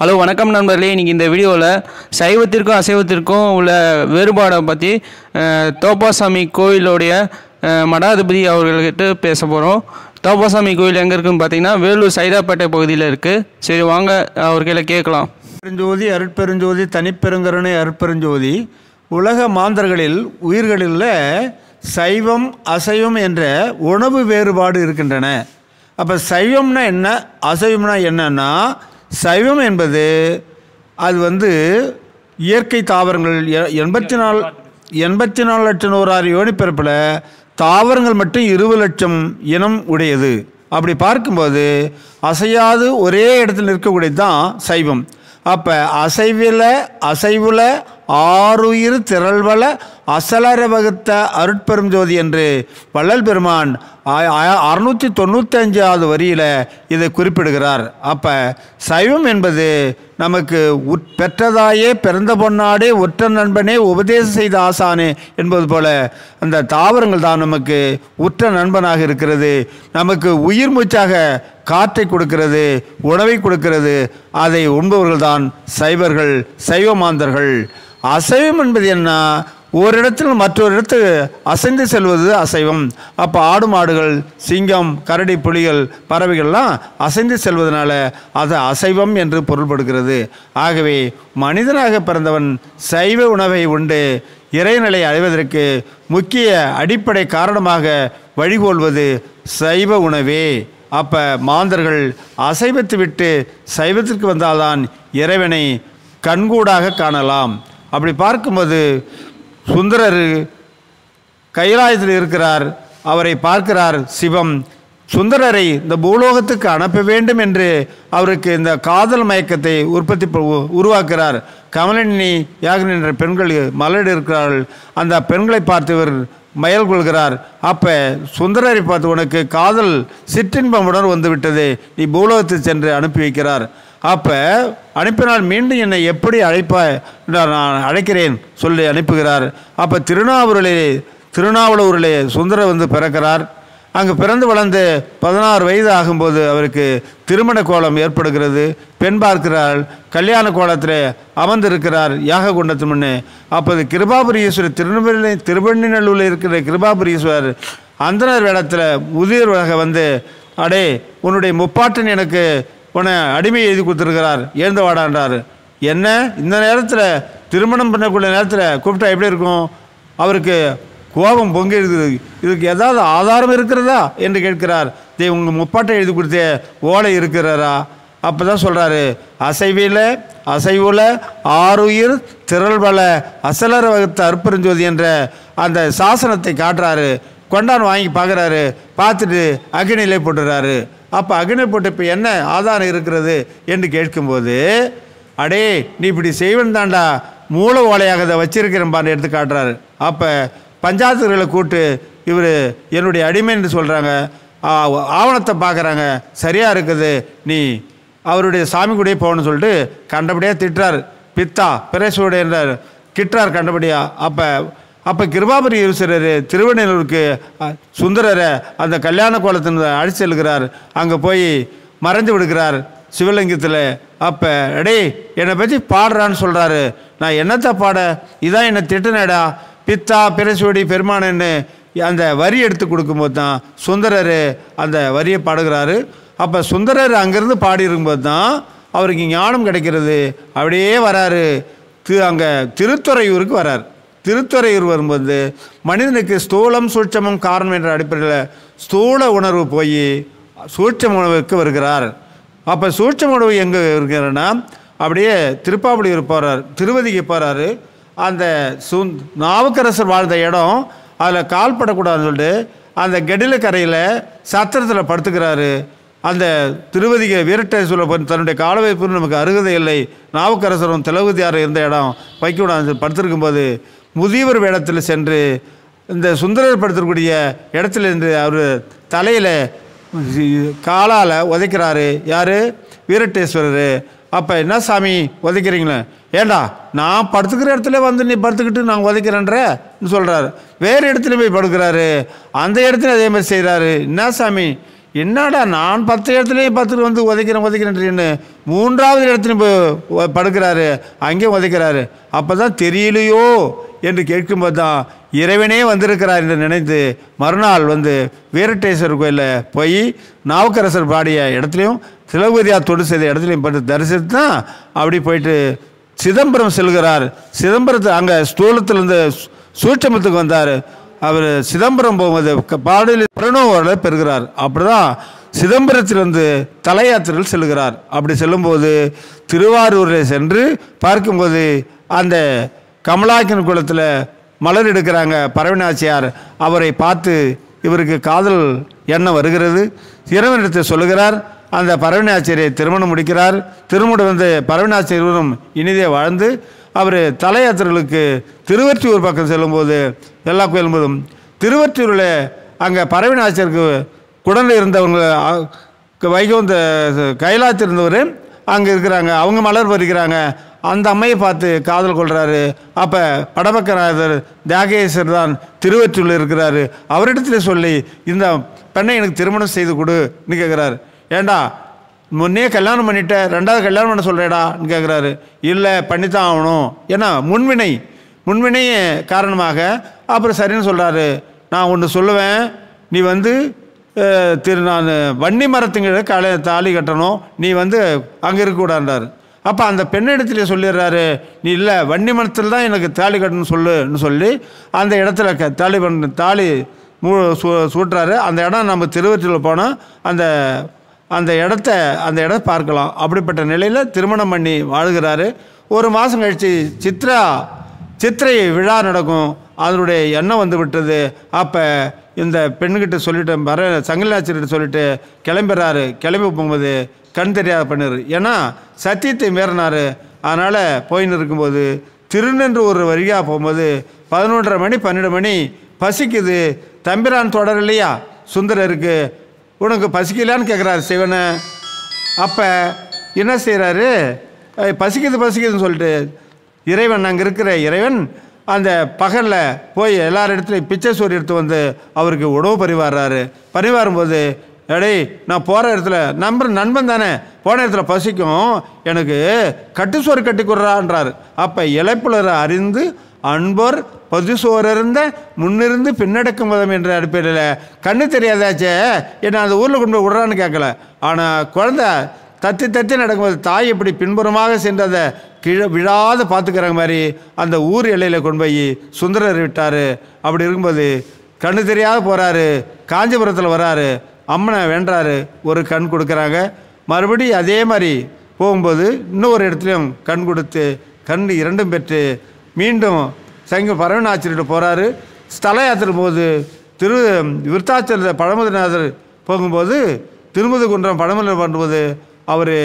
Hello வணக்கம் நண்பர்களே. இன்றைக்கி இந்த வீடியோவில் சைவத்திற்கும் அசைவத்திற்கும் உள்ள வேறுபாடை பற்றி தோப்பாசாமி கோயிலுடைய மடாதிபதி அவர்கள்கிட்ட பேச போகிறோம் தோப்பாசாமி கோயில் எங்கே இருக்குன்னு பார்த்தீங்கன்னா வேலூர் சைதாப்பேட்டை பகுதியில் இருக்குது சரி வாங்க அவர்களை கேட்கலாம். பெருஞ்சோதி அருட்பெருஞ்சோதி தனிப்பெருங்கருணை அருட்பெருஞ்சோதி. உலக மாந்தர்களில் உயிர்களில் சைவம் அசைவம் என்ற உணவு வேறுபாடு இருக்கின்றன. அப்போ சைவம்னா என்ன? அசைவம்னா என்னன்னா சைவம் என்பது அது வந்து இயற்கை தாவரங்கள் எ- எண்பத்தி நாலு எண்பத்தி நாலு லட்சம் நூறாறு யோனிப்பிறப்பில் தாவரங்கள் மட்டும் இருபது லட்சம் இனம் உடையது. அப்படி பார்க்கும்போது அசையாது ஒரே இடத்துல இருக்கக்கூடியது தான் சைவம். அப்போ அசைவில் அசைவில் ஆறுயிர் திரள்வள அசலர வகுத்த அருட்பெரும் ஜோதி என்று வள்ளல் பெருமான் அறுநூற்றி தொண்ணூத்தஞ்சாவது வரியில் இதை குறிப்பிடுகிறார். அப்போ சைவம் என்பது நமக்கு உட் பெற்றதாயே பிறந்த பொன்னாடே ஒற்ற நண்பனே உபதேசம் செய்த ஆசானே என்பது போல அந்த தாவரங்கள் தான் நமக்கு உற்ற நண்பனாக இருக்கிறது. நமக்கு உயிர் மூச்சாக காற்றை கொடுக்கிறது உணவை கொடுக்கிறது. அதை உண்பவர்கள்தான் சைவர்கள் சைவமாந்தர்கள் அசைவம் என்பது என்ன? ஒரு இடத்தில் மற்றொரு இடத்துக்கு அசைந்து செல்வது அசைவம். அப்போ ஆடு மாடுகள் சிங்கம் கரடி புலிகள் பறவைகள்லாம் அசைந்து செல்வதனால அது அசைவம் என்று பொருள்படுகிறது. ஆகவே மனிதனாக பிறந்தவன் சைவ உணவை உண்டு. இறைநிலை அடைவதற்கு முக்கிய அடிப்படை காரணமாக வழிகோள்வது சைவ உணவே. அப்போ மாந்தர்கள் அசைவத்தை விட்டு சைவத்திற்கு வந்தால்தான் இறைவனை கண்கூடாக காணலாம். அப்படி பார்க்கும்போது சுந்தரர் கைலாயத்தில் இருக்கிறார் அவரை பார்க்கிறார் சிவம் சுந்தரரை இந்த பூலோகத்துக்கு அனுப்ப வேண்டும் என்று அவருக்கு இந்த காதல் மயக்கத்தை உற்பத்தி ப- உ- கமலினி யாகினி என்ற பெண்கள் மலர் இருக்கிறார்கள். அந்த பெண்களை பார்த்து இவர் மயல் கொள்கிறார். அப்போ சுந்தரரை பார்த்து உனக்கு காதல் சிற்றின்பம் உணர்வு வந்துவிட்டது. நீ பூலோகத்துக்கு சென்று அனுப்பி வைக்கிறார். அப்போ அனுப்பினால் மீண்டும் என்னை எப்படி அழைப்பாய் நான் அழைக்கிறேன் சொல்லி அனுப்புகிறார். அப்போ திருநாவூரிலே திருநாவலூரிலே சுந்தரர் வந்து பிறக்கிறார். அங்கு பிறந்து வளர்ந்து பதினாறு வயது ஆகும்போது அவருக்கு திருமண கோலம் ஏற்படுகிறது. பெண் பார்க்கிறார் கல்யாண கோலத்தில் அமர்ந்திருக்கிறார் யாக குண்டத்து முன்னே. அப்போது கிருபாபுரீஸ்வரர் திருநெல்வேலி திருவண்ணிநல்லூரில் இருக்கிற கிருபாபுரீஸ்வரர் அந்தனர் வேடத்தில் முதியோராக வந்து அடே உன்னுடைய முப்பாட்டன் எனக்கு உன்னை அடிமை எழுதி கொடுத்துருக்கிறார். ஏந்த வாடான்றார். என்ன? இந்த நேரத்தில் திருமணம் பண்ணக்கூடிய நேரத்தில் கூப்பிட்டா எப்படி இருக்கும்? அவருக்கு கோபம் பொங்கி இருக்குது. இதுக்கு ஏதாவது ஆதாரம் இருக்கிறதா? என்று கேட்கிறார். தே உங்கள் முப்பாட்டை எழுதி கொடுத்தே ஓலை இருக்கிறாரா? அப்போ தான் சொல்கிறாரு அசைவில அசைவுல ஆறுயிர் திரள்வல அசலர வகுத்த அற்புறஞ்சோதி என்ற அந்த சாசனத்தை காட்டுறாரு. கொண்டான் வாங்கி பார்க்குறாரு பார்த்துட்டு அக்னியிலே போட்டுறாரு. அப்போ அக்னி போட்டு இப்போ என்ன ஆதாரம் இருக்கிறது என்று கேட்கும்போது அடே நீ இப்படி செய்வன் தாண்டா மூல ஓலையாக அதை வச்சிருக்கிறேன்பான்னு எடுத்து காட்டுறாரு. அப்போ பஞ்சாயத்துகளை கூட்டு இவர் என்னுடைய அடிமை என்று சொல்கிறாங்க ஆவணத்தை பார்க்குறாங்க சரியாக இருக்குது நீ அவருடைய சாமி கூடயே போகணும்னு சொல்லிட்டு கண்டபடியாக திட்டுறார். பித்தா பிரேசுடைய என்றார். கிட்டார் கண்டபடியாக அப்போ அப்போ கிருபாபுரி ஈஸ்வரர் திருவண்ணூருக்கு சுந்தரரை அந்த கல்யாண கோலத்தின் அழைச்சி செல்கிறார். அங்கே போய் மறைஞ்சு விடுகிறார் சிவலிங்கத்தில். அப்போ எடே என்னை பற்றி பாடுறான்னு சொல்கிறாரு நான் என்னத்தை பாட? இதான் என்னை திட்டுனேடா. பித்தா பிரசுவடி பெருமானன்னு அந்த வரி எடுத்து கொடுக்கும்போது தான் சுந்தரர் அந்த வரியை பாடுகிறாரு. அப்போ சுந்தரர் அங்கேருந்து பாடியிருக்கும்போது தான் அவருக்கு ஞானம் கிடைக்கிறது. அப்படியே வராரு. திரு அங்கே திருத்துறையூருக்கு வரார். திருத்துறையூர் வரும்போது மனிதனுக்கு ஸ்தூலம் சூட்சமம் காரணம் என்ற அடிப்படையில் ஸ்தூல உணர்வு போய் சூட்சம் உணவுக்கு வருகிறார். அப்போ சூட்சம் உணவு எங்கே இருக்கிறன்னா அப்படியே திருப்பாவளியூர் போகிறார் திருவதிக்கு போகிறாரு அந்த சு நாவுக்கரசர் வாழ்ந்த இடம் அதில் கால் படக்கூடாதுன்னு சொல்லிட்டு அந்த கெடில கரையில் சத்திரத்தில் படுத்துக்கிறாரு. அந்த திருவதிக வீரட்டேஸ்வர தன்னுடைய காலவைப்பு நமக்கு அருகதை இல்லை. நாவுக்கரசரும் திலகுதியார் இருந்த இடம் வைக்கூடாது படுத்திருக்கும்போது முதியவர் வேடத்தில் சென்று இந்த சுந்தரர் படுத்தக்கூடிய இடத்துல இருந்து அவர் தலையில் காலால் உதைக்கிறாரு. யார்? வீரட்டேஸ்வரர். அப்போ என்ன சாமி உதைக்கிறீங்களே? ஏண்டா நான் படுத்துக்கிற இடத்துல வந்து நீ படுத்துக்கிட்டு நான் உதைக்கிறேன்றன்னு சொல்கிறாரு வேறு இடத்துல போய் படுக்கிறாரு. அந்த இடத்துல அதே மாதிரி செய்கிறாரு என்ன சாமி? என்னடா நான் பத்து இடத்துலையும் பத்து வந்து உதைக்கிறேன் உதைக்கிறேன்னு மூன்றாவது இடத்துலையும் போய் படுக்கிறாரு. அங்கேயும் உதைக்கிறாரு. அப்போ தான் தெரியலையோ? என்று கேட்கும்போது தான் இறைவனே வந்திருக்கிறார் என்று நினைத்து மறுநாள் வந்து வீரட்டேஸ்வரர் கோயிலில் போய் நாவுக்கரசர் பாடிய இடத்துலையும் சிலகுதியா தொடு செய்த இடத்துலையும் பட்டு தரிசித்து தான் அப்படி போயிட்டு சிதம்பரம் செல்கிறார். சிதம்பரத்து அங்கே ஸ்தூலத்திலிருந்து சூட்சமத்துக்கு வந்தார். அவர் சிதம்பரம் போகும்போது பாடலில் பிரணவர்களை பெறுகிறார். அப்படிதான் சிதம்பரத்திலிருந்து தல யாத்திரையில் செல்கிறார். அப்படி செல்லும்போது திருவாரூரில் சென்று பார்க்கும்போது அந்த கமலாக்கன் குளத்தில் மலர் எடுக்கிறாங்க பரவிநாச்சியார் அவரை பார்த்து இவருக்கு காதல் எண்ணம் வருகிறது? இறைவனிடத்தை சொல்லுகிறார் அந்த பரவனாச்சியரை திருமணம் முடிக்கிறார். திருமணம் வந்து பரவனாச்சியர் இருவரும் இனிதே வாழ்ந்து அவர் தலையாத்திரர்களுக்கு திருவற்றியூர் பக்கம் செல்லும்போது எல்லா கோயிலும்போதும் திருவற்றியூரில் அங்கே பரவனாச்சியருக்கு குடலில் இருந்தவங்க அ- வைகுந்த கைலாத்திருந்தவர் அங்கே இருக்கிறாங்க. அவங்க மலர் பறிக்கிறாங்க அந்த அம்மையை பார்த்து காதல் கொள்கிறாரு அப்போ படபக்கநாதர் தியாகேசர் தான் திருவற்றியூரில் இருக்கிறாரு. அவரிடத்தில் சொல்லி இந்த பெண்ணை எனக்கு திருமணம் செய்து கொடுன்னு கேட்குறாரு ஏண்டா முன்னே கல்யாணம் பண்ணிட்ட ரெண்டாவது கல்யாணம் பண்ண சொல்கிறேடான்னு கேட்குறாரு இல்லை பண்ணித்தான் ஆகணும். ஏன்னா முன்வினை. முன்வினை காரணமாக அப்புறம் சரின்னு சொல்கிறாரு நான் ஒன்று சொல்லுவேன். நீ வந்து திரு நான் வன்னி மரத்துங்கிற கலை தாலி கட்டணும். நீ வந்து அங்கே இருக்கக்கூடாண்டார் அப்போ அந்த பெண்ணிடத்துல சொல்லிடுறாரு நீ இல்லை வன்னி மனத்தில் தான் எனக்கு தாலி கட்டணும்னு சொல்லுன்னு சொல்லி அந்த இடத்துல க தாலி பண்ண தாலி மூ சூ சூட்டுறாரு. அந்த இடம் நம்ம திருவற்றில் போனால் அந்த அந்த இடத்த அந்த இடத்த பார்க்கலாம். அப்படிப்பட்ட நிலையில் திருமணம் பண்ணி வாழுகிறாரு. ஒரு மாதம் கழித்து சித்ரா சித்திரை விழா நடக்கும். அதனுடைய எண்ணம் வந்து விட்டது. அப்போ இந்த பெண்ணுக்கிட்ட சொல்லிட்டு வர சங்கலாச்சிரிட்ட சொல்லிட்டு கிளம்புறாரு கிளம்பி போகும்போது கண் தெரியாத பண்ணார். ஏன்னா சத்தியத்தை மீறினார். அதனால் போயின்னு இருக்கும்போது திருநென்று ஒரு வழியாக போகும்போது பதினொன்றரை மணி பன்னெண்டு மணி பசிக்குது. தம்பிரான் தொடர் இல்லையா? சுந்தரருக்கு உனக்கு பசிக்கலான்னு கேட்குறாரு சிவனை. அப்போ என்ன செய்கிறாரு பசிக்குது பசிக்குதுன்னு சொல்லிட்டு இறைவன் அங்கே இருக்கிற இறைவன் அந்த பகலில் போய் எல்லார் இடத்துலையும் பிச்சை சோறு எடுத்து வந்து அவருக்கு உணவு பரிவாடுறாரு பரிவாரும்போது எடேய் நான் போகிற இடத்துல நம்பர் நண்பன் தானே? போன இடத்துல பசிக்கும். எனக்கு கட்டு சோறு கட்டி கொடுறான்றாரு. அப்போ இழைப்புலரை அறிந்து அன்பர் பதுசோரிருந்த முன்னிருந்து பின்னடக்கும் விதம் என்ற அடிப்படையில். கண்ணு தெரியாதாச்சே? என்ன அந்த ஊரில் கொண்டு போய் விடுறான்னு கேட்கல ஆனால் குழந்தை தத்தி தத்தி நடக்கும்போது தாய் இப்படி பின்புறமாக சென்று அதை கீழே விழாத பார்த்துக்கிற மாதிரி அந்த ஊர் எல்லையில் கொண்டு போய் சுந்தரர் விட்டார். அப்படி இருக்கும்போது கண்ணு தெரியாத போகிறாரு காஞ்சிபுரத்தில் வராரு. அம்மனை வேண்டாரு ஒரு கண் கொடுக்குறாங்க. மறுபடியும் அதே மாதிரி போகும்போது இன்னொரு இடத்துலையும் கண் கொடுத்து கண் இரண்டும் பெற்று மீண்டும் சங்க பரவனாச்சிரிட்ட போகிறாரு ஸ்தல யாத்திரை போது திரு விருத்தாச்சல பழமுதிநாதர் போகும்போது திருமுது குன்றம் பழமுதிர பண்ணும்போது அவர்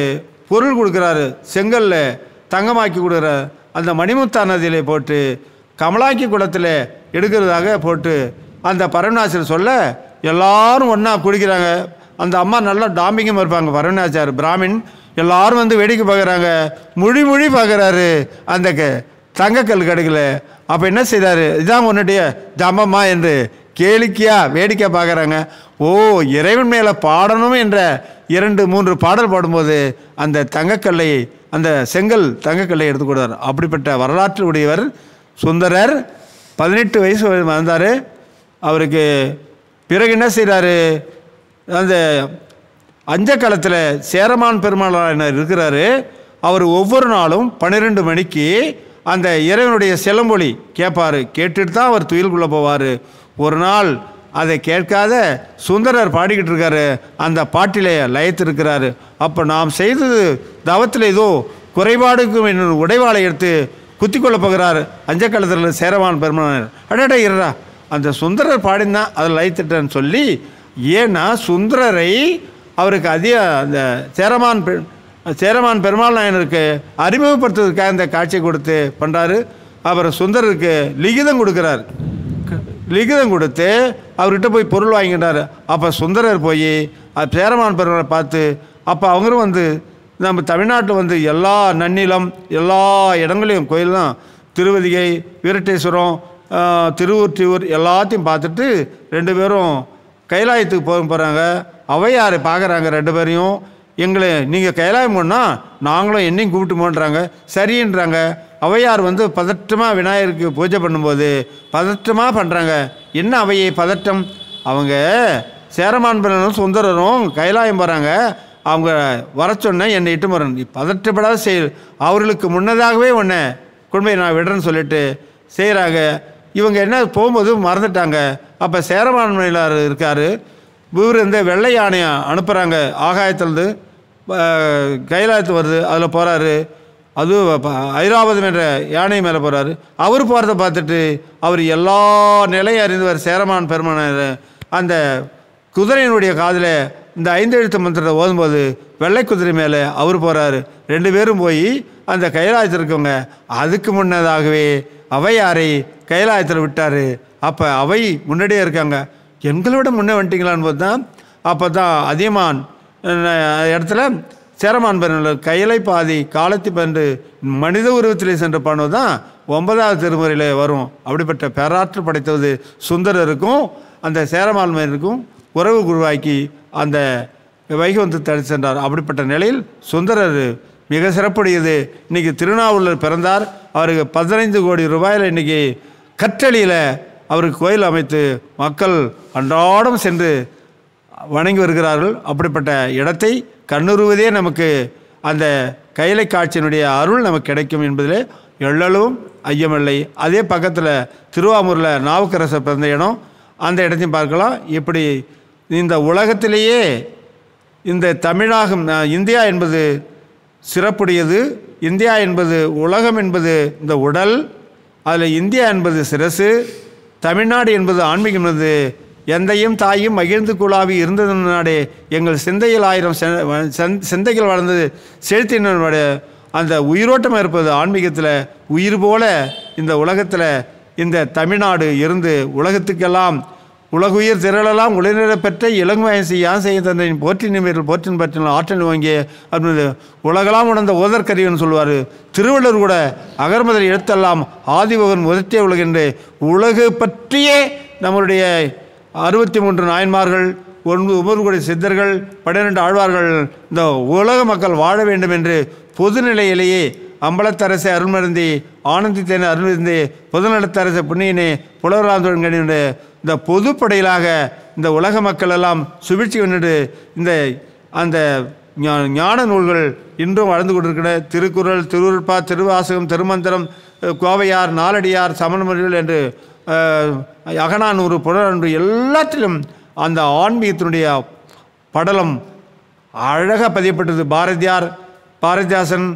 பொருள் கொடுக்குறாரு. செங்கல்ல தங்கமாக்கி கொடுக்குற அந்த மணிமுத்தா நதியிலே போட்டு கமலாக்கி குளத்தில் எடுக்கிறதாக போட்டு அந்த பரவனாச்சர் சொல்ல எல்லாரும் ஒன்றா குடிக்கிறாங்க. அந்த அம்மா நல்லா டாம்பிங்கமாக இருப்பாங்க வருணாச்சார் பிராமின். எல்லாரும் வந்து வேடிக்கை பார்க்குறாங்க. மொழி மொழி பார்க்குறாரு அந்த க தங்கக்கல் கிடைக்கல அப்போ என்ன செய்கிறாரு இதான் உன்னுடைய ஜம்பமா என்று கேளிக்கையாக வேடிக்கை பார்க்குறாங்க. ஓ இறைவன் மேலே பாடணும் என்ற இரண்டு மூன்று பாடல் பாடும்போது அந்த தங்கக்கல்லை அந்த செங்கல் தங்கக்கல்லை எடுத்து கொடுத்தார் அப்படிப்பட்ட வரலாற்று உடையவர் சுந்தரர். பதினெட்டு வயசு வந்தார். அவருக்கு பிறகு என்ன செய்கிறாரு அந்த அஞ்சக்காலத்தில் சேரமான் பெருமாளார் இருக்கிறாரு. அவர் ஒவ்வொரு நாளும் பன்னிரெண்டு மணிக்கு அந்த இறைவனுடைய சிலம்பொலி கேட்பார். கேட்டுட்டு தான் அவர் துயில்குள்ளே போவார். ஒரு நாள் அதை கேட்காத சுந்தரர் பாடிக்கிட்டு இருக்காரு. அந்த பாட்டிலே லயத்திருக்கிறாரு. அப்போ நாம் செய்தது தவத்தில் ஏதோ குறைபாடுக்கும் என்னோட உடைவாளை எடுத்து குத்தி கொள்ள போகிறார் அஞ்சக்காலத்தில் சேரமான் பெருமானார். அடடா இருடா அந்த சுந்தரர் பாடிந்தான் அதில் லயத்திட்டேன்னு சொல்லி ஏன்னா சுந்தரரை அவருக்கு அதிக அந்த சேரமான் பெ சேரமான் பெருமாள் நாயனருக்கு அறிமுகப்படுத்துவதற்காக இந்த காட்சி கொடுத்து பண்ணுறாரு அப்புறம் சுந்தரருக்கு லிகிதம் கொடுக்குறார். லிகிதம் கொடுத்து அவர்கிட்ட போய் பொருள் வாங்கிட்டார் அப்போ சுந்தரர் போய் அது சேரமான் பெருமாளை பார்த்து அப்போ அவங்களும் வந்து நம்ம தமிழ்நாட்டில் வந்து எல்லா நன்னிலம் எல்லா இடங்களையும் கோயிலும் திருவதிகை வீரட்டேஸ்வரம் திருவூர் திருவூர் எல்லாத்தையும் பார்த்துட்டு ரெண்டு பேரும் கைலாயத்துக்கு போக போகிறாங்க அவையாரை பார்க்குறாங்க ரெண்டு பேரையும்? எங்களை நீங்கள் கைலாயம் போனால் நாங்களும் என்னையும் கூப்பிட்டு போன்றாங்க. சரின்றாங்க. அவையார் வந்து பதற்றமாக விநாயகருக்கு பூஜை பண்ணும்போது பதற்றமாக பண்ணுறாங்க என்ன அவையை பதட்டம்? அவங்க சேரமான்பனும் சுந்தரரும் கைலாயம் போகிறாங்க அவங்க வர சொன்ன என்னை இட்டு வரணும் நீ பதற்றப்படாத செயல். அவர்களுக்கு முன்னதாகவே ஒன்று கொண்டு போய் நான் விடுறேன்னு சொல்லிட்டு செய்கிறாங்க இவங்க என்ன போகும்போது மறந்துட்டாங்க. அப்போ சேரமான்மையிலார் இருக்கார். இவர் இந்த வெள்ளை யானையை அனுப்புகிறாங்க ஆகாயத்துலேருந்து கைலாயத்து வருது. அதில் போகிறாரு அது ஐராவதம் என்ற யானை மேலே போகிறாரு அவர் போகிறத பார்த்துட்டு அவர் எல்லா நிலையும் அறிந்தவர் சேரமான் பெருமானார் அந்த குதிரையினுடைய காதில் இந்த ஐந்து எழுத்து மந்திரத்தை ஓதும்போது வெள்ளை குதிரை மேலே அவர் போகிறாரு ரெண்டு பேரும் போய் அந்த கைலாயத்தில் இருக்கவங்க அதுக்கு முன்னதாகவே அவையாரை கைலாயத்தில் விட்டார். அப்போ அவை முன்னாடியே இருக்காங்க. எங்களோட முன்னே வந்துட்டிங்களான்னு போது தான் அப்போ தான் அதியமான் இடத்துல சேரமான் கையலை கையிலை பாதி காலத்தி பன்று மனித உருவத்திலே சென்ற பாடுவது தான் ஒன்பதாவது திருமுறையில் வரும். அப்படிப்பட்ட பேராற்று படைத்தது சுந்தரருக்கும் அந்த சேரமான்மையருக்கும் உறவு குருவாக்கி அந்த வைகுந்தத்தை தடுத்து சென்றார். அப்படிப்பட்ட நிலையில் சுந்தரர் மிக சிறப்புடையது. இன்றைக்கி திருநாவூரில் பிறந்தார். அவருக்கு பதினைந்து கோடி ரூபாயில் இன்னைக்கு கற்றளியில் அவருக்கு கோயில் அமைத்து மக்கள் அன்றாடம் சென்று வணங்கி வருகிறார்கள். அப்படிப்பட்ட இடத்தை கண்ணுறுவதே நமக்கு அந்த கைலை காட்சியினுடைய அருள் நமக்கு கிடைக்கும் என்பதிலே எள்ளளவும் ஐயமில்லை. அதே பக்கத்தில் திருவாமூரில் நாவுக்கரசர் பிறந்த இடம். அந்த இடத்தையும் பார்க்கலாம். இப்படி இந்த உலகத்திலேயே இந்த தமிழாகம் இந்தியா என்பது சிறப்புடையது. இந்தியா என்பது உலகம் என்பது இந்த உடல் அதில் இந்தியா என்பது சிரசு தமிழ்நாடு என்பது ஆன்மீகம் என்பது எந்தையும் தாயும் மகிழ்ந்து குழாவி இருந்தது நாடே எங்கள் சிந்தையில் ஆயிரம் சிந்தைகள் வளர்ந்தது. செலுத்தினுடைய அந்த உயிரோட்டம் இருப்பது ஆன்மீகத்தில் உயிர் போல இந்த உலகத்தில் இந்த தமிழ்நாடு இருந்து உலகத்துக்கெல்லாம் உலகுயிர் திரளலாம் உலகிற பெற்ற இளங்குவயன் யான் செய்ய தந்தையின் போற்றி நிமிடல் போற்றின் பற்றின ஆற்றல் வாங்கிய அப்படின்னு உலகெல்லாம் உணர்ந்த ஓதற்கரியவன் சொல்வார். திருவள்ளுவர் கூட அகர்மதர் எழுத்தெல்லாம் ஆதிபகன் உதற்றிய உலகென்று உலகு பற்றியே நம்மளுடைய அறுபத்தி மூன்று நாயன்மார்கள் ஒன்பது ஒன்பது கோடி சித்தர்கள் பன்னிரெண்டு ஆழ்வார்கள் இந்த உலக மக்கள் வாழ வேண்டும் என்று பொதுநிலையிலேயே அம்பலத்தரசை அருள்மருந்தி ஆனந்தித்தேன அருள்மருந்தி பொதுநலத்தரசை புண்ணியனே புலவராந்தோன்கணியுடைய இந்த பொதுப்படையிலாக இந்த உலக மக்கள் எல்லாம் சுபிட்சி கொண்டு இந்த அந்த ஞா- ஞான நூல்கள் இன்றும் வளர்ந்து கொண்டிருக்கிற திருக்குறள் திருவுருப்பா திருவாசகம் திருமந்திரம் கோவையார் நாலடியார் சமணமொழிகள் என்று அகனானூறு அகநானூறு எல்லாத்திலும் அந்த ஆன்மீகத்தினுடைய படலம் அழகாக பதியப்பட்டது. பாரதியார் பாரதிதாசன்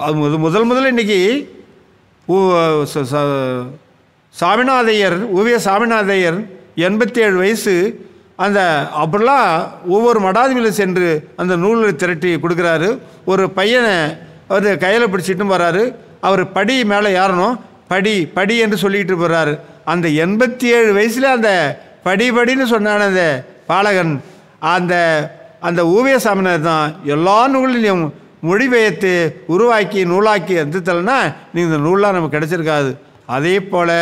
அது முதல் முதல்ல இன்னைக்கு சாமிநாதையர் ஓவிய சாமிநாதையர் எண்பத்தி ஏழு வயசு அந்த அப்படிலாம் ஒவ்வொரு மடாதிமியில் சென்று அந்த நூலை திரட்டி கொடுக்குறாரு. ஒரு பையனை அவர் கையில் பிடிச்சிட்டும் வராரு அவர் படி மேலே ஏறணும். படி படி என்று சொல்லிக்கிட்டு போகிறாரு அந்த எண்பத்தி ஏழு வயசில் அந்த படி படின்னு சொன்னான அந்த பாலகன். அந்த அந்த ஓவிய சாமினார் தான் எல்லா நூலிலையும் மொழிபெயர்த்து உருவாக்கி நூலாக்கி எந்தத்தலைனா நீ இந்த நூல்லாம் நமக்கு கிடச்சிருக்காது. அதே போல்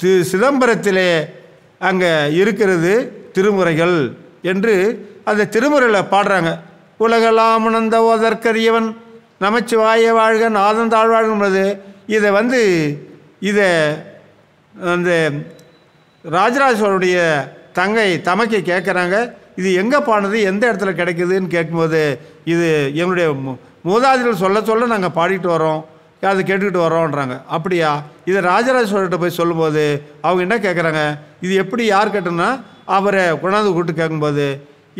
திரு சிதம்பரத்திலே அங்கே இருக்கிறது திருமுறைகள் என்று அந்த திருமுறையில் பாடுறாங்க உலகெல்லாம் உணர்ந்த ஓதற்கரியவன் நமச்சிவாய வாழ்க நாதன் தாழ்வாழ்கிறது இதை வந்து இதை அந்த ராஜராஜோருடைய தங்கை தமக்கை கேட்குறாங்க இது எங்கே பாடுனது எந்த இடத்துல கிடைக்குதுன்னு கேட்கும்போது இது எங்களுடைய மு- சொல்ல சொல்ல நாங்கள் பாடிட்டு வரோம் அதை கேட்டுக்கிட்டு வரோன்றாங்க அப்படியா? இதை ராஜராஜ சோழர்கிட்ட போய் சொல்லும்போது அவங்க என்ன கேட்குறாங்க இது எப்படி யார் கேட்டோன்னா அவரை கொண்டாந்து கூப்பிட்டு கேட்கும்போது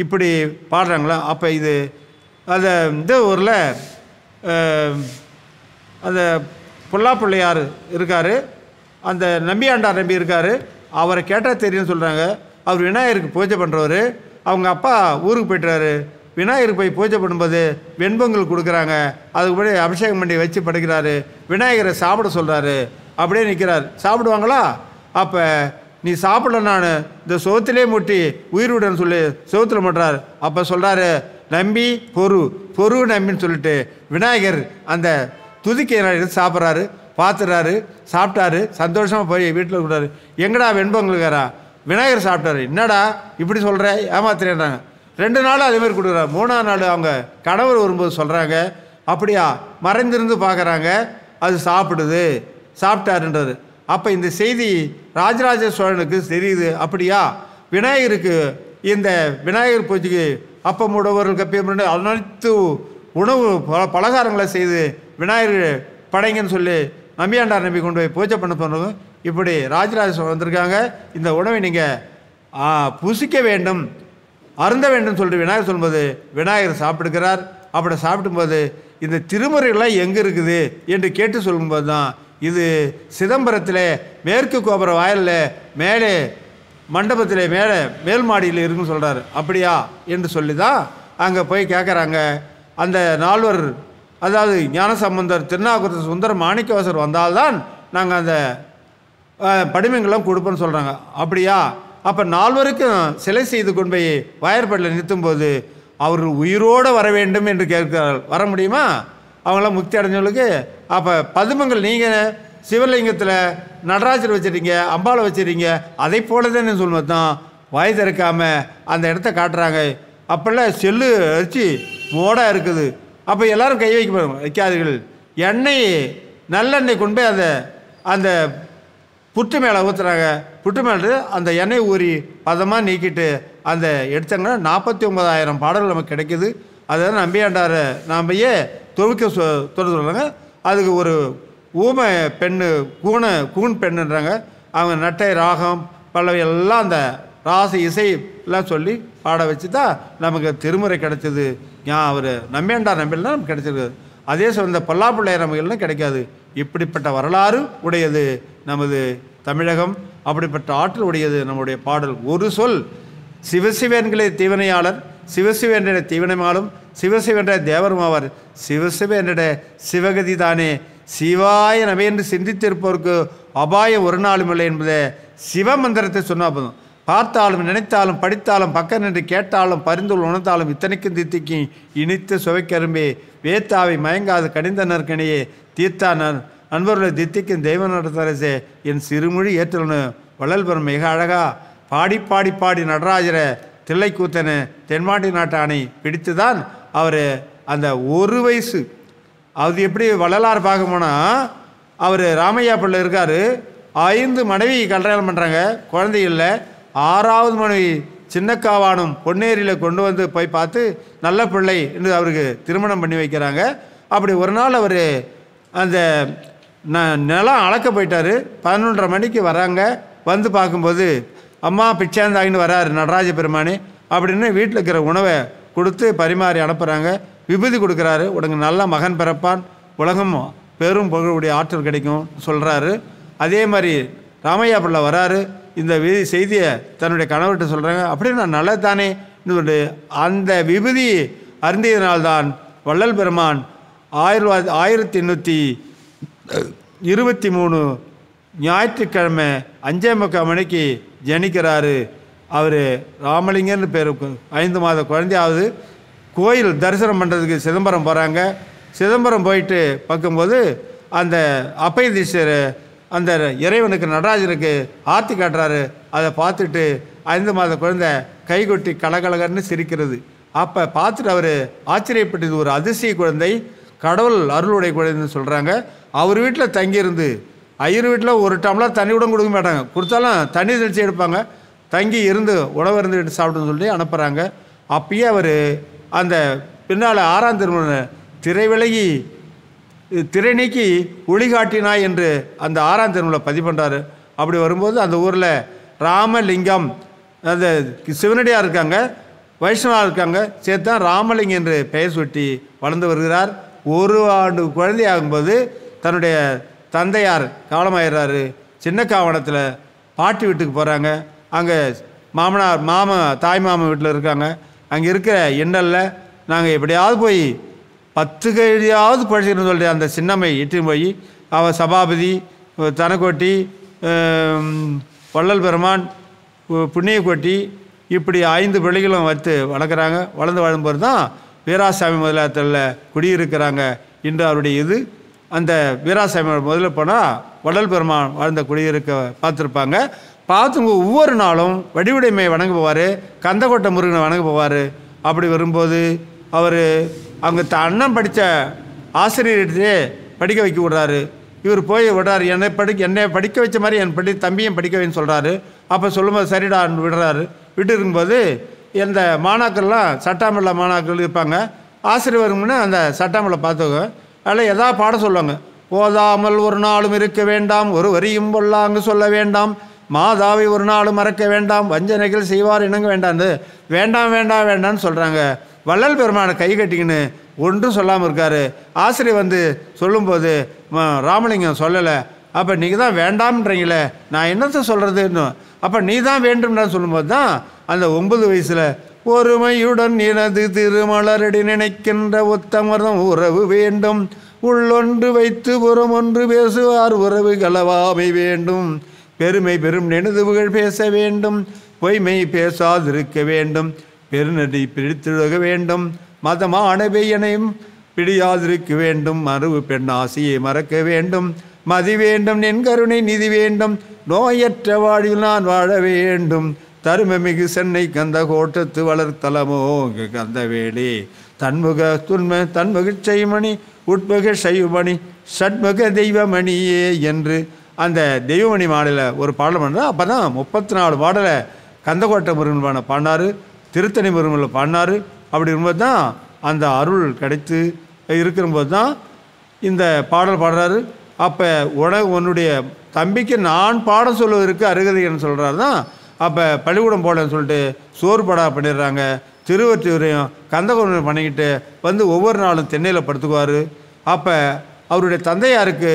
இப்படி பாடுறாங்களா? அப்போ இது அதை இந்த ஊரில் அந்த புல்லா பிள்ளையார் இருக்கார். அந்த நம்பியாண்டார் நம்பி இருக்கார். அவரை கேட்டால் தெரியும்னு சொல்கிறாங்க அவர் விநாயகருக்கு பூஜை பண்ணுறவர் அவங்க அப்பா ஊருக்கு போய்ட்டுறாரு விநாயகர் போய் பூஜை பண்ணும்போது வெண்பொங்கல் கொடுக்குறாங்க. அதுக்கு முன்னாடி அபிஷேகம் பண்ணி வச்சு படைக்கிறாரு. விநாயகரை சாப்பிட சொல்கிறாரு அப்படியே நிற்கிறார் சாப்பிடுவாங்களா? அப்போ நீ சாப்பிடல நான். இந்த சோத்திலே முட்டி உயிர் விடுன்னு சொல்லி சோத்தில் முட்டுறார். அப்போ சொல்கிறாரு நம்பி பொறு. பொறு நம்பின்னு சொல்லிட்டு விநாயகர் அந்த துதிக்கை எடுத்து சாப்பிட்றாரு. பார்த்துறாரு சாப்பிட்டாரு. சந்தோஷமாக போய் வீட்டில் விடுறாரு எங்கடா வெண்பொங்கலுக்காரா விநாயகர் சாப்பிட்டாரு. என்னடா இப்படி சொல்கிற ஏமாத்துறேன்றாங்க. ரெண்டு நாள் அதேமாதிரி கொடுக்குறாங்க. மூணாவது நாள் அவங்க கணவர் வரும்போது சொல்கிறாங்க அப்படியா மறைந்திருந்து பார்க்குறாங்க அது சாப்பிடுது சாப்பிட்டாருன்றது அப்போ இந்த செய்தி ராஜராஜ சோழனுக்கு தெரியுது அப்படியா? விநாயகருக்கு இந்த விநாயகர் பூஜைக்கு அப்பம் உடவர்கள் கப்பியம் அனைத்து உணவு பல பலகாரங்களை செய்து விநாயகர் படைங்கன்னு சொல்லி நம்பியாண்டார் நம்பி கொண்டு போய் பூஜை பண்ண போனதும் இப்படி ராஜராஜ சோழன் வந்திருக்காங்க. இந்த உணவை நீங்கள் புசிக்க வேண்டும். அருந்த வேண்டும் சொல்லிட்டு விநாயகர் சொல்லும்போது விநாயகர் சாப்பிடுகிறார். அப்படி சாப்பிடும்போது இந்த திருமுறைகள்லாம் எங்கே இருக்குது என்று கேட்டு சொல்லும்போது தான் இது சிதம்பரத்தில் மேற்கு கோபுர வாயிலில் மேலே மண்டபத்தில் மேலே மேல் மாடியில் இருக்குன்னு சொல்கிறாரு அப்படியா? என்று சொல்லி தான் அங்கே போய் கேட்குறாங்க அந்த நால்வர் அதாவது ஞானசம்பந்தர் திருநாவுக்கரசர் சுந்தர மாணிக்கவாசர் வந்தால்தான் நாங்கள் அந்த அஹ், படிமங்கள்லாம் கொடுப்போன்னு சொல்கிறாங்க அப்படியா? அப்போ நால்வருக்கும் சிலை செய்து கொண்டு போய் வாயற்பட்டில் நிறுத்தும்போது அவர்கள் உயிரோடு வர வேண்டும் என்று கேட்கிறார்கள் வர முடியுமா? அவங்களாம் முக்தி அடைஞ்சவங்களுக்கு அப்போ பதுமங்கள் நீங்கள் சிவலிங்கத்தில் நடராஜர் வச்சிருக்கீங்க அம்பாளை வச்சுருக்கீங்க அதை போல தானே சொல்லுவது தான் வாய் திறக்காமல் அந்த இடத்த காட்டுறாங்க. அப்போல்லாம் செல்லு அரிச்சு மோடாக இருக்குது. அப்போ எல்லோரும் கை வைக்க வைக்காதீர்கள். எண்ணெய் நல்லெண்ணெய் கொண்டு போய் அந்த அந்த புட்டு மேலே ஊற்றுறாங்க புட்டு மேலே அந்த எண்ணெய் ஊறி பதமாக நீக்கிட்டு அந்த எடுத்தாங்கன்னா நாற்பத்தி ஒன்பதாயிரம் பாடல்கள் நமக்கு கிடைக்கிது. அதை நம்பியாண்டார் நாமையே தொழுக்க சொ தொட சொல்கிறாங்க அதுக்கு ஒரு ஊமை பெண்ணு கூண கூண் பெண்ணுன்றாங்க. அவங்க நட்டை ராகம் பல்லவி எல்லாம் அந்த ராசி இசை எல்லாம் சொல்லி பாட வச்சு தான் நமக்கு திருமுறை கிடச்சிது. ஏன் அவர் நம்பியாண்டார் நம்பிலாம் நமக்கு கிடைச்சிருக்கு அதே சமயம் இந்த பல்லாப்பிள்ளையர் நம்பிகள்லாம் கிடைக்காது. இப்படிப்பட்ட வரலாறு உடையது நமது தமிழகம் அப்படிப்பட்ட ஆற்றல் உடையது நம்முடைய பாடல். ஒரு சொல் சிவசிவன்களே தீவனையாளர் சிவசிவன்ற தீவனமாலும் சிவசிவன்ற தேவருமாவர் சிவசிவன்ற சிவகதி தானே சிவாய நவை என்று சிந்தித்திருப்போருக்கு அபாயம் ஒரு நாளும் இல்லை என்பதை சிவமந்திரத்தை சொன்னா போதும். பார்த்தாலும் நினைத்தாலும் படித்தாலும் பக்கம் நின்று கேட்டாலும் பரிந்துள் உணர்ந்தாலும் இத்தனைக்கும் தித்திக்கும் இனித்து சுவைக்கரும்பே வேத்தாவை மயங்காது கடிந்த நற்கனியே தீர்த்தானர் நண்பர்களை தித்திக்கும் தெய்வ நடத்தரசே என் சிறுமொழி ஏற்றலனு வள்ளல்பெறும் மிக அழகா பாடி பாடி பாடி நடராஜரை தில்லைக்கூத்தனு தென்மாண்டி நாட்டானை அணை பிடித்து தான் அவர் அந்த ஒரு வயசு. அது எப்படி வள்ளலார் பார்க்க போனால் அவர் ராமையா பிள்ளை இருக்கார். ஐந்து மனைவி கல்யாணம் பண்ணுறாங்க குழந்தை இல்லை. ஆறாவது மனைவி சின்னக்காவானும் பொன்னேரியில் கொண்டு வந்து போய் பார்த்து நல்ல பிள்ளை என்று அவருக்கு திருமணம் பண்ணி வைக்கிறாங்க. அப்படி ஒரு நாள் அவர் அந்த ந நிலம் அளக்க போயிட்டார். பதினொன்றரை மணிக்கு வராங்க. வந்து பார்க்கும்போது அம்மா பிச்சாந்தாகின்னு வராரு நடராஜ பெருமானி அப்படின்னு வீட்டில் இருக்கிற உணவை கொடுத்து பரிமாறி அனுப்புகிறாங்க விபூதி கொடுக்குறாரு. உனக்கு நல்ல மகன் பிறப்பான். உலகம் பெரும் புகழுடைய ஆற்றல் கிடைக்கும் சொல்கிறாரு அதே மாதிரி ராமையா பிள்ளை வராரு. இந்த செய்தியை தன்னுடைய கணவர்கிட்ட சொல்கிறாங்க அப்படியே நான் நல்லது தானே சொல்லிட்டு அந்த விபதி அருந்தியதினால்தான் வள்ளல் பெருமான் ஆயிரத்தி ஆயிரத்தி எண்ணூற்றி இருபத்தி மூணு ஞாயிற்றுக்கிழமை அஞ்சே முக்கால் மணிக்கு ஜனிக்கிறாரு. அவர் ராமலிங்கன்னு பேர். ஐந்து மாத குழந்தையாவது. கோயில் தரிசனம் பண்ணுறதுக்கு சிதம்பரம் போகிறாங்க சிதம்பரம் போயிட்டு பார்க்கும்போது அந்த அப்பயதீஸ்வர அந்த இறைவனுக்கு நடராஜனுக்கு ஆர்த்தி காட்டுறாரு. அதை பார்த்துட்டு ஐந்து மாத குழந்தை கைகொட்டி கலகலகன்னு சிரிக்கிறது. அப்போ பார்த்துட்டு அவர் ஆச்சரியப்பட்டது. ஒரு அதிசய குழந்தை கடவுள் அருளுடைய குழந்தைன்னு சொல்கிறாங்க அவர் வீட்டில் தங்கியிருந்து ஐயர் வீட்டில் ஒரு டம்ளர் தண்ணி கூட கொடுக்க மாட்டாங்க. கொடுத்தாலும் தண்ணி தெளிச்சு எடுப்பாங்க. தங்கி இருந்து உணவு இருந்து சாப்பிடுன்னு சொல்லி அனுப்புகிறாங்க அப்பயே அவர் அந்த பின்னால் ஆறாம் திருமண திரை விலகி திரை நீக்கி ஒளி காட்டினாய் என்று அந்த ஆறாம் திருமலை பதிவு பண்ணுறாரு அப்படி வரும்போது அந்த ஊரில் ராமலிங்கம் அந்த சிவனடியாக இருக்காங்க வைஷ்ணவாக இருக்காங்க சேர்த்தா ராமலிங்கம் என்று பெயர் சுட்டி வளர்ந்து வருகிறார். ஒரு ஆண்டு குழந்தையாகும்போது தன்னுடைய தந்தையார் காலமாயிடுறாரு சின்ன காவணத்தில் பாட்டி வீட்டுக்கு போகிறாங்க அங்கே மாமனார் மாமன் தாய் மாமன் வீட்டில் இருக்காங்க. அங்கே இருக்கிற எண்ணலில் நாங்கள் எப்படியாவது போய் பத்து கைடியாவது படிச்சுக்கணும்னு சொல்லிட்டு அந்த சின்னம்மை இட்டுன்னு போய் அவள் சபாபதி தனக்கோட்டி வள்ளல் பெருமான் புண்ணியக்கோட்டி இப்படி ஐந்து பிள்ளைகளும் வைத்து வளர்க்குறாங்க. வளர்ந்து வளரும்போது தான் வீராசாமி முதலாளத்தில் குடியிருக்கிறாங்க. இன்று அவருடைய இது. அந்த வீராசாமி முதல்ல போனால் வள்ளல் பெருமான் வாழ்ந்த குடியிருக்க பார்த்துருப்பாங்க. பார்த்துங்க ஒவ்வொரு நாளும் வடிவுடைமையை வணங்க போவார் கந்தக்கோட்டை முருகனை வணங்க போவார் அப்படி வரும்போது அவர் அவங்க த அண்ணன் படித்த ஆசிரியர்கிட்டே படிக்க வைக்க விடுறாரு. இவர் போய் விடுறாரு. என்னை படிக்க என்னை படிக்க வச்ச மாதிரி என் படி தம்பியும் படிக்க வைன்னு சொல்கிறாரு அப்போ சொல்லும்போது சரிடான்னு விடுறாரு. விட்டு இருக்கும்போது இந்த மாணாக்கள்லாம் சட்டாமல்ல மாணாக்கள் இருப்பாங்க. ஆசிரியர் வரும்னு அந்த சட்டாமல்ல பார்த்துக்கோ அதில் எதாவது பாடம் சொல்லுவாங்க. ஓதாமல் ஒரு நாளும் இருக்க வேண்டாம். ஒரு வரியும் பொல்லாங்கு சொல்ல வேண்டாம். மாதாவை ஒரு நாளும் மறக்க வேண்டாம். வஞ்சனைகள் செய்வார் இணங்க வேண்டாம். வேண்டாம் வேண்டாம் வேண்டாம்னு சொல்கிறாங்க வள்ளல் பெருமானை கை கட்டிக்கின்னு ஒன்றும் சொல்லாமல் இருக்கார். ஆசிரியர் வந்து சொல்லும்போது ராமலிங்கம் சொல்லலை. அப்போ நீங்கள் தான் வேண்டாம்ன்றீங்களே. நான் என்னத்தை சொல்கிறதுன்னு அப்போ நீ தான் வேண்டும்னு சொல்லும்போது தான் அந்த ஒன்பது வயசில் ஒருமையுடன் எனது திருமலரடி நினைக்கின்ற உத்தமர்தம் உறவு வேண்டும். உள்ளொன்று வைத்து புறம் ஒன்று பேசுவார் உறவு கலவாமை வேண்டும். பெருமை பெரும் நெடுது பேச வேண்டும். பொய்மை பேசாதிருக்க வேண்டும். பெருநடி பிடித்திழுக வேண்டும். மதமான பிடியாதிருக்க வேண்டும். மறுவு பெண் ஆசையை மறக்க வேண்டும். மதி வேண்டும். நின் கருணை நிதி வேண்டும். நோயற்ற வாழ்வில் நான் வாழ வேண்டும். தருமமிகு சென்னை கந்த கோட்டத்து வளர்த்தலமோ கந்த தன்முக துன்ம தன்முக செய்மணி உட்முக செய்மணி ஷட்முக தெய்வமணியே என்று அந்த தெய்வமணி மாடலை ஒரு பாடல் பண்ணுறோம் அப்போ தான் முப்பத்தி நாலு பாடலை கந்தகோட்டை முருகன் பாடினார். திருத்தணி முருகனில் பாடினார். அப்படி இருக்கும்போது தான் அந்த அருள் கிடைத்து இருக்கிறபோது தான் இந்த பாடல் பாடுறாரு. அப்போ உன உன்னுடைய தம்பிக்கு நான் பாடம் சொல்வதற்கு அருகதைன்னு சொல்கிறாரு தான் அப்போ பள்ளிக்கூடம் போடலன்னு சொல்லிட்டு சோறு படா பண்ணிடுறாங்க. திருவற்றியூரையும் கந்தகோணம் பண்ணிக்கிட்டு வந்து ஒவ்வொரு நாளும் தென்னையில் படுத்துக்குவார். அப்போ அவருடைய தந்தையாருக்கு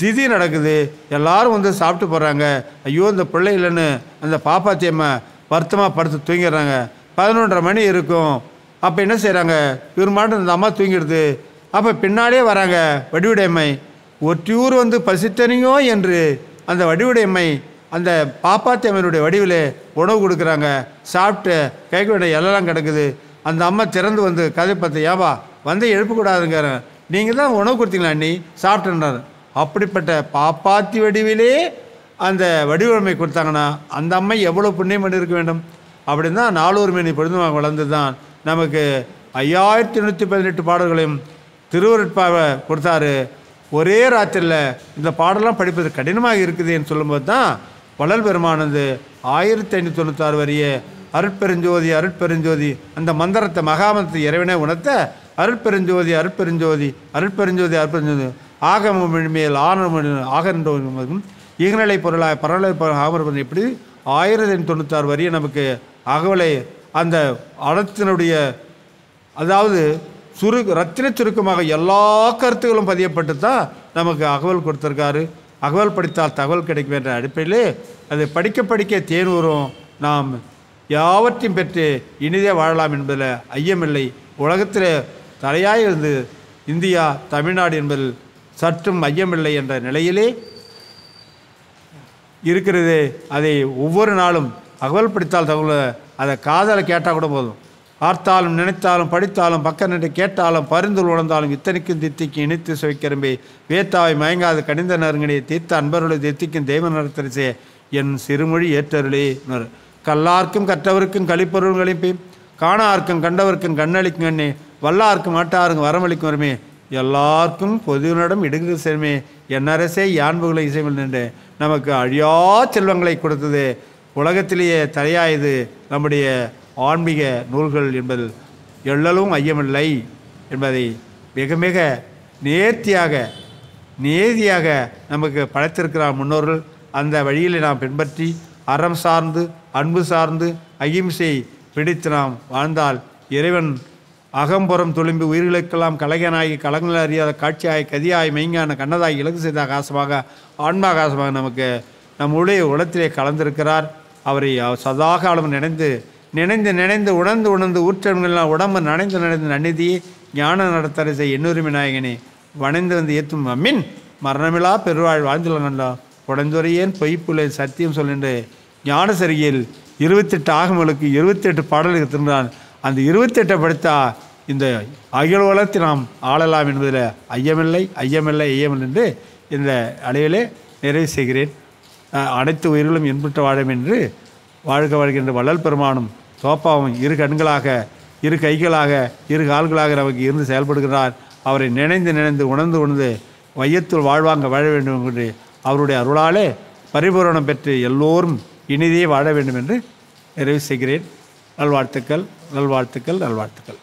திதி நடக்குது. எல்லாரும் வந்து சாப்பிட்டு போகிறாங்க ஐயோ இந்த பிள்ளை இல்லைன்னு அந்த பாப்பாத்தியம்மா வருத்தமாக படுத்து தூங்கிடுறாங்க. பதினொன்றரை மணி இருக்கும். அப்போ என்ன செய்கிறாங்க இவர் மாட்டம் இந்த அம்மா தூங்கிடுது. அப்போ பின்னாடியே வராங்க. வடிவுடையம்மை ஒற்றியூர் வந்து பசித்தனியோ என்று? அந்த வடிவுடையம்மை அந்த பாப்பாத்தியம்மனுடைய வடிவில் உணவு கொடுக்குறாங்க. சாப்பிட்டு கேட்க வேண்டிய எல்லாம் கிடக்குது. அந்த அம்மா திறந்து வந்து கதை பார்த்து ஏவா வந்து எழுப்பக்கூடாதுங்கிற. நீங்கள் தான் உணவு கொடுத்தீங்களா நீ சாப்பிட்டுன்றார். அப்படிப்பட்ட பாப்பாத்தி வடிவிலே அந்த வடிவமை கொடுத்தாங்கன்னா அந்த அம்மை எவ்வளோ புண்ணியம் பண்ணியிருக்க வேண்டும்? அப்படின்னு தான் நாலூர் மேனி பொழுதுமாக வளர்ந்து தான் நமக்கு ஐயாயிரத்தி நூற்றி பதினெட்டு பாடல்களையும் திருவருட்பாவை கொடுத்தாரு. ஒரே ராத்திரியில் இந்த பாடலாம் படிப்பது கடினமாக இருக்குதுன்னு சொல்லும்போது தான் வளல் பெருமானது ஆயிரத்தி ஐநூற்றி தொண்ணூத்தாறு வரிய அருட்பெருஞ்சோதி அருட்பெருஞ்சோதி அந்த மந்திரத்தை மகாமந்திரத்தை இறைவனை உணர்த்த அருட்பெருஞ்சோதி அருட்பெருஞ்சோதி அருட்பெருஞ்சோதி அருட்பெருஞ்சோதி ஆகம மேல் ஆனம ஆகன்றோம் ஈகநிலை பொருளாக பரவலை ஆமரம் எப்படி? ஆயிரத்தி ஐநூற்றி தொண்ணூத்தாறு வரிய நமக்கு அகவலை அந்த அடத்தினுடைய அதாவது சுரு ரத்தின சுருக்கமாக எல்லா கருத்துக்களும் பதியப்பட்டு தான் நமக்கு அகவல் கொடுத்துருக்காரு. அகவல் படித்தால் தகவல் கிடைக்கும் என்ற அடிப்படையிலே அதை படிக்க படிக்க தேனூரும் நாம் யாவற்றையும் பெற்று இனிதே வாழலாம் என்பதில் ஐயமில்லை. உலகத்தில் தலையாய் இருந்து இந்தியா தமிழ்நாடு என்பதில் சற்றும் ஐயமில்லை என்ற நிலையிலே இருக்கிறது அதை ஒவ்வொரு நாளும் அகவல் படித்தால் தகவல் அதை காதலை கேட்டால் கூட போதும். பார்த்தாலும் நினைத்தாலும் படித்தாலும் பக்க நின்று கேட்டாலும் பரிந்து உணர்ந்தாலும் இத்தனைக்கும் தித்திக்கு இனித்து சுவைக்கிறம்பே வேத்தாவை மயங்காது கனிந்த நறுங்கனே தீர்த்த அன்பர்களை தித்திக்கும் தெய்வ நடத்தரிசே என் சிறுமொழி ஏற்றருளே கல்லார்க்கும் கற்றவருக்கும் கழிப்பொருள் கழிப்பே காணார்க்கும் கண்டவர்க்கும் கண்ணளிக்கும் கண்ணே வல்லார்க்கும் மாட்டாருக்கும் வரமளிக்கும் வருமே எல்லாருக்கும் பொதுவினிடம் இடுங்கு என் அரசே யான்புகளை இசைமல் நின்று நமக்கு அழியா செல்வங்களை கொடுத்தது. உலகத்திலேயே தலையாயது நம்முடைய ஆன்மீக நூல்கள் என்பதில் எள்ளலும் ஐயமில்லை என்பதை மிக மிக நேர்த்தியாக நேதியாக நமக்கு படைத்திருக்கிறார் முன்னோர்கள். அந்த வழியில் நாம் பின்பற்றி அறம் சார்ந்து அன்பு சார்ந்து அகிம்சை பிடித்து நாம் வாழ்ந்தால் இறைவன் அகம்புறம் துளும்பி உயிர்களுக்கெல்லாம் கலைஞனாகி கலங்கள் அறியாத காட்சியாய் கதியாய் மெய்ஞான கண்ணதாய் இலகு செய்த ஆகாசமாக ஆன்மாகாசமாக நமக்கு நம்முடைய உலத்திலே கலந்திருக்கிறார். அவரை சதா காலம் நினைந்து நினைந்து நினைந்து உணர்ந்து உணர்ந்து ஊற்றமெல்லாம் உடம்பு நனைந்து நனைந்து நன்னிதியே ஞான நடத்தரசை எண்ணுரிமை நாயகனே வணைந்து வந்து ஏற்றும் அம்மின் மரணமிலா பெருவாழ் வாழ்ந்துள்ள கண்டா உடந்துரையேன் பொய்ப்புலை சத்தியம் சொல்லின்று ஞான சரியில் இருபத்தெட்டு ஆகமங்களுக்கு இருபத்தெட்டு பாடல்கள் திருந்தான் அந்த இருபத்தெட்டை படித்தா இந்த அகில உலகத்தை நாம் ஆளலாம் என்பதில் ஐயமில்லை ஐயமில்லை ஐயமில்லை என்று இந்த அளவிலே நிறைவு செய்கிறேன். அனைத்து உயிர்களும் இன்புற்ற வாழும் என்று வாழ்க வாழ்கின்ற வள்ளல் பெருமானும் தோப்பாவும் இரு கண்களாக இரு கைகளாக இரு கால்களாக நமக்கு இருந்து செயல்படுகிறார். அவரை நினைந்து நினைந்து உணர்ந்து உணர்ந்து வையத்துள் வாழ்வாங்க வாழ வேண்டும் என்று அவருடைய அருளாலே பரிபூரணம் பெற்று எல்லோரும் இனிதே வாழ வேண்டும் என்று நிறைவு செய்கிறேன். நல்வாழ்த்துக்கள். நல்வாழ்த்துக்கள் நல்வாழ்த்துக்கள்.